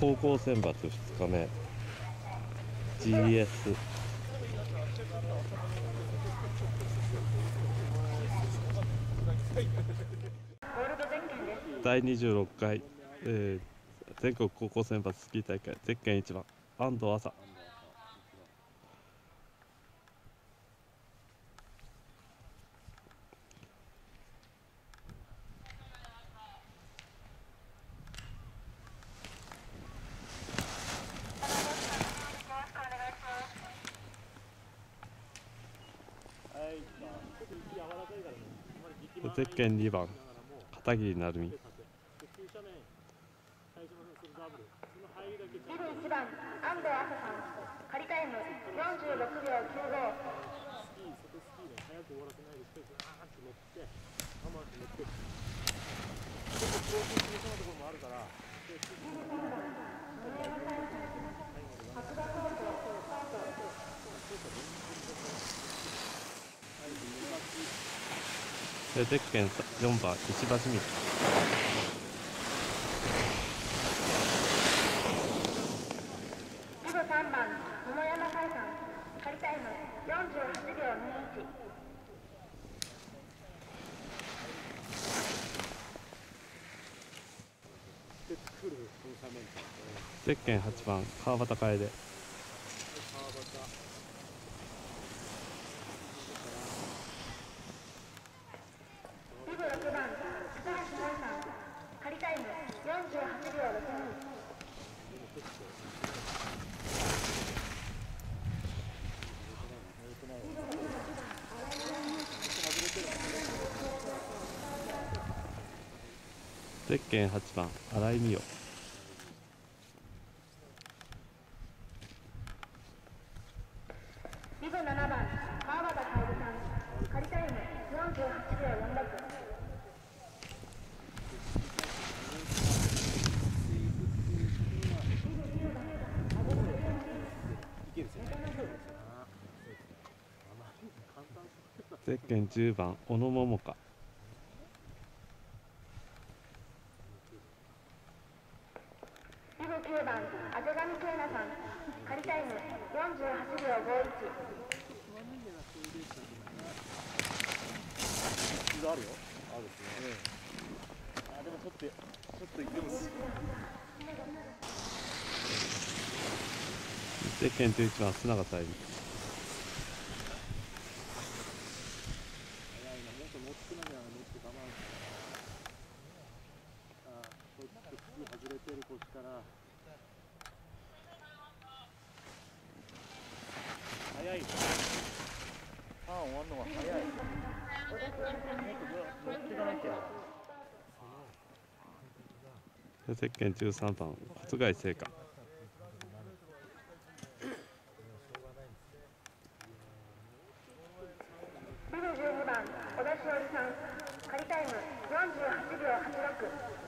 高校選抜2日目。GS 第26回、えー全国高校選抜スキー大会ゼッケン1番。安藤麻。ゼッケン2番片桐成美1番安藤麻さん仮タイム46秒95でゼッケン4番石橋美希ビブ3番桃山海さん仮タイム48秒でゼッケン4番石橋美ゼッケン8番川端楓ビブ6番高橋萌さん仮タイム48秒62ゼッケン8番新井美桜。ビブ7番川端楓さん仮タイム48秒46ゼッケン10番小野桃香ビブ9番あぜがみけいなさん仮タイム48秒51あるよ。あるですね。あでもちょっとちょっとでもゼッケン11番須永小百合早いな。もっと乗ってなきゃ乗って我慢。あこっち外れてるこっちから。早い。ターン終わるのが早い。もっと乗っていかなきゃ。でゼッケン13番小菅井聖華ビブ12番小田しおりさん仮タイム48秒86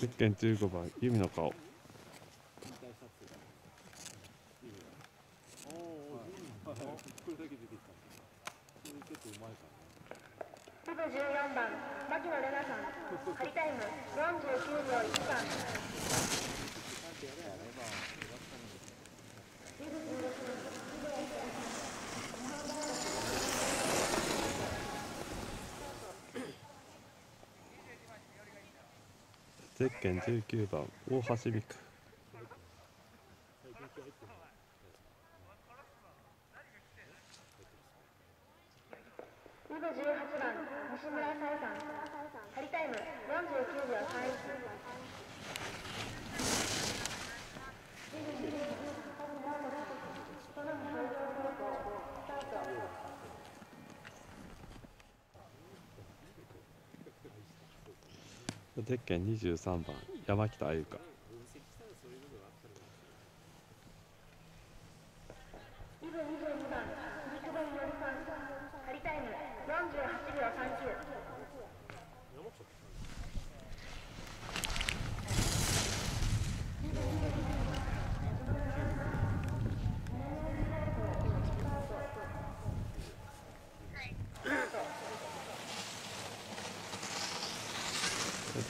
ゼッケン15番弓の顔おお、これだけ出てきた。これ結構うまいからね。ビブ14番牧野玲奈さん仮タイム49秒13ゼッケン19番大橋美久18番西村沙絵さん。仮タイム49秒31ゼッケン23番山北あゆかビブ22番鈴木本よりさん仮タイム48秒39ビブ22番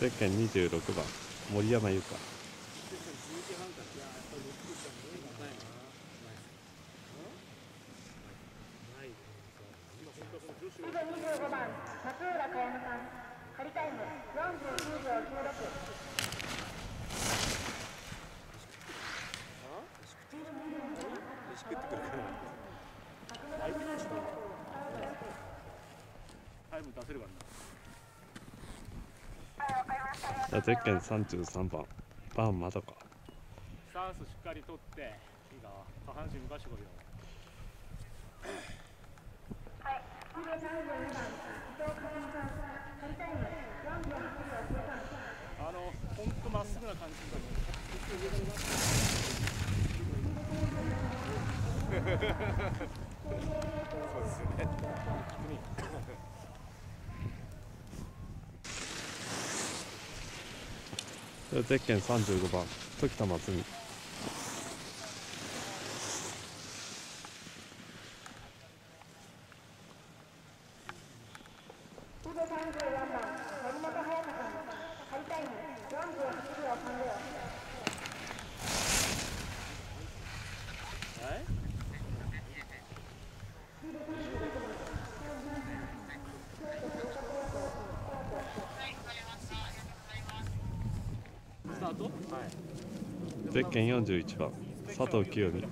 ゼッケン26番森山優香。以上25番松浦香山さん仮タイム49秒96タイム出せるかゼッケン33番。バンまどか。スタンスしっかりとっていいか。下半身動かしてこいよ。はい以上32番伊藤香山さん仮タイム48秒93あのほんとまっすぐな感じゼッケン35番時田真澄以上34番本彩香さん仮タイム48秒30はいスタートはいゼッケン41番佐藤清美。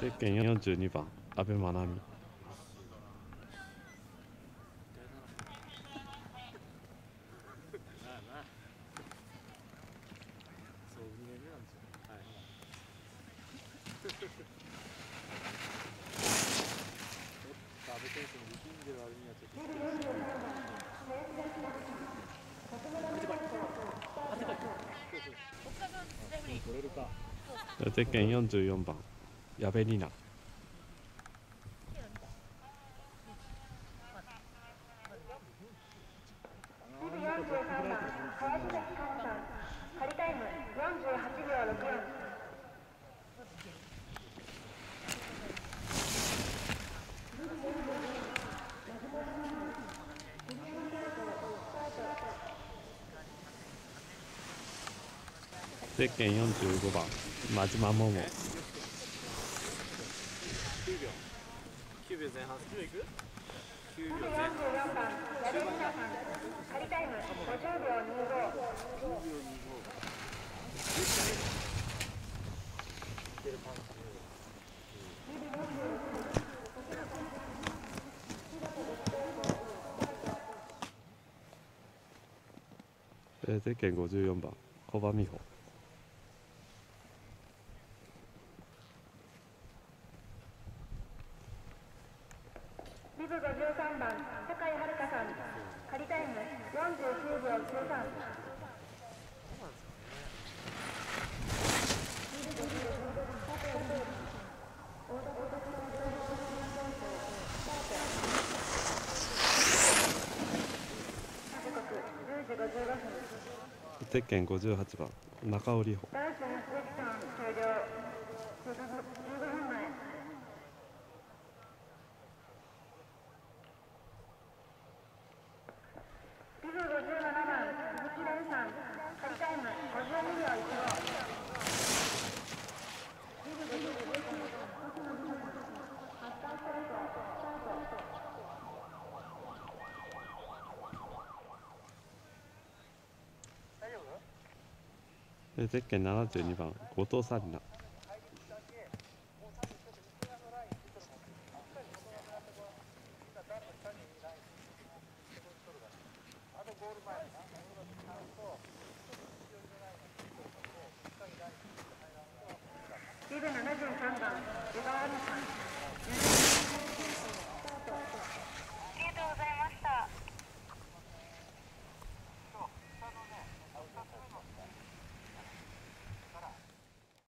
ゼッケン42番阿部真奈美まあまあそう2年目なんですよはい阿部選手も力んでる割にはちょっと取れるかゼッケン44番。矢部里奈23番川崎佳奈さん仮タイム48秒64ゼッケン45番真島桃9秒9秒前半9秒いく9秒前半24番。矢部里奈さん仮タイム50秒25えーゼッケン54番。小場美穂リブ53番酒井遥さん仮タイム49秒93時刻10時55分鉄拳58番中尾里穂男子の鈴木さん終了15分前リブ57番鈴木蓮さん仮タイム52秒15えーゼッケン72番後藤紗理奈。